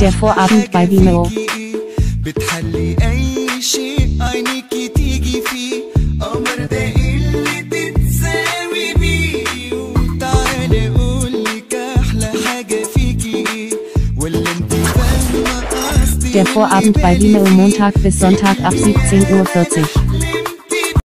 Der Vorabend bei Vimeo. بتحلي اي شيء عينيكي تيجي فيه قمر ده اللي تتساوي بيه وتعالي اقولك احلى حاجه فيكي ايه ولا انت فاهمه قصدي Der Vorabend bei Vimeo Montag bis Sonntag ab 17.40 Uhr.